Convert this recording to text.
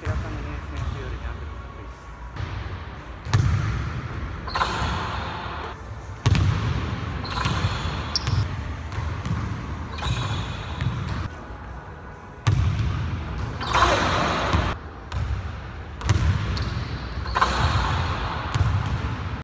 quedar tan